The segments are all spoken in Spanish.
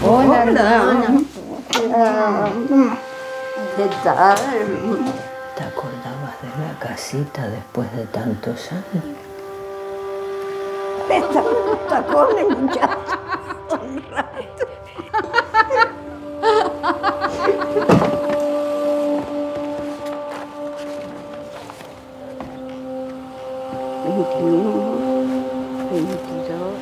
Hola. ¿Qué tal? ¿Te acordabas de la casita después de tantos años? Esta tacones, muchachos. Un rato. Veintiuno, veintidós,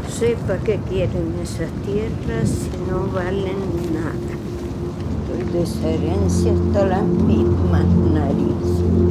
No sé para qué quieren esas tierras si no valen nada. Estoy de herencia hasta las mismas narices.